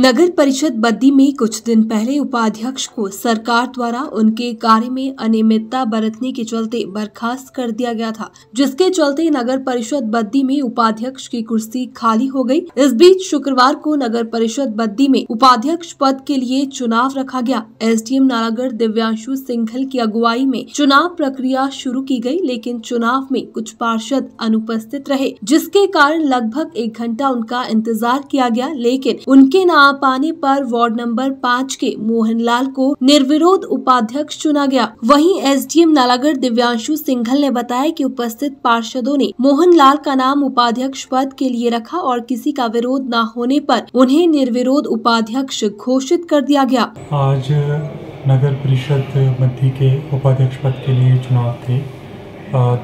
नगर परिषद बद्दी में कुछ दिन पहले उपाध्यक्ष को सरकार द्वारा उनके कार्य में अनियमितता बरतने के चलते बर्खास्त कर दिया गया था, जिसके चलते नगर परिषद बद्दी में उपाध्यक्ष की कुर्सी खाली हो गई। इस बीच शुक्रवार को नगर परिषद बद्दी में उपाध्यक्ष पद के लिए चुनाव रखा गया। एसडीएम नालागढ़ दिव्यांशु सिंघल की अगुवाई में चुनाव प्रक्रिया शुरू की गई लेकिन चुनाव में कुछ पार्षद अनुपस्थित रहे, जिसके कारण लगभग एक घंटा उनका इंतज़ार किया गया, लेकिन उनके नाम आ पाने पर वार्ड नंबर पाँच के मोहनलाल को निर्विरोध उपाध्यक्ष चुना गया। वहीं एसडीएम नालागढ़ दिव्यांशु सिंघल ने बताया कि उपस्थित पार्षदों ने मोहनलाल का नाम उपाध्यक्ष पद के लिए रखा और किसी का विरोध न होने पर उन्हें निर्विरोध उपाध्यक्ष घोषित कर दिया गया। आज नगर परिषद मध्य के उपाध्यक्ष पद के लिए चुनाव थे।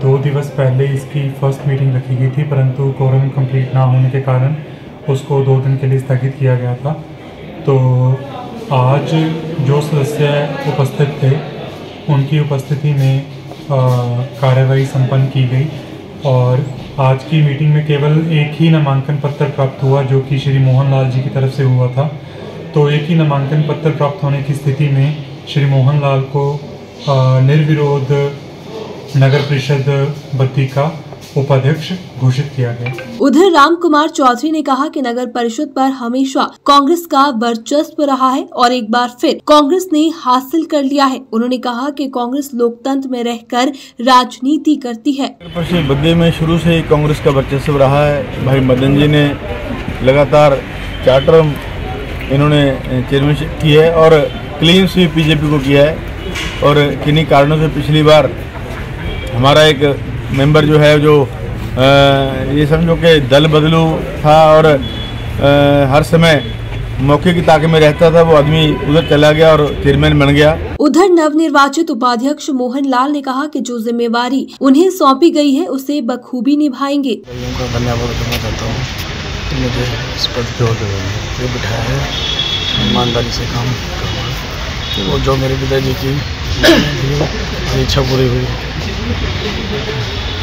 दो दिवस पहले इसकी फ़र्स्ट मीटिंग रखी गई थी, परंतु कोरम कंप्लीट ना होने के कारण उसको दो दिन के लिए स्थगित किया गया था। तो आज जो सदस्य उपस्थित थे, उनकी उपस्थिति में कार्यवाही संपन्न की गई और आज की मीटिंग में केवल एक ही नामांकन पत्र प्राप्त हुआ, जो कि श्री मोहन लाल जी की तरफ़ से हुआ था। तो एक ही नामांकन पत्र प्राप्त होने की स्थिति में श्री मोहन लाल को निर्विरोध नगर परिषद बत्ती का उपाध्यक्ष घोषित किया गया। उधर राम कुमार चौधरी ने कहा कि नगर परिषद पर हमेशा कांग्रेस का वर्चस्व रहा है और एक बार फिर कांग्रेस ने हासिल कर लिया है। उन्होंने कहा कि कांग्रेस लोकतंत्र में रहकर राजनीति करती है। बद्दे में शुरू से ही कांग्रेस का वर्चस्व रहा है। भाई मदन जी ने लगातार चार टर्म इन्होंने चेयरमैनशिप की है और क्लीन स्वीप बीजेपी को किया है। और किन्हीं कारणों से पिछली बार हमारा एक मेंबर जो है जो आ, ये समझो कि दल बदलू था और आ, हर समय मौके की ताक में रहता था वो आदमी उधर चला गया और चेयरमैन बन गया। उधर नवनिर्वाचित उपाध्यक्ष मोहन लाल ने कहा कि जो जिम्मेवारी उन्हें सौंपी गई है उसे बखूबी निभाएँगे। धन्यवाद करना चाहता हूँ। मुझे इस पर बिठाया है। ईमानदारी से काम करना वो जो मेरे पिताजी की इच्छा पूरी हुई segundo, terceiro, quarto.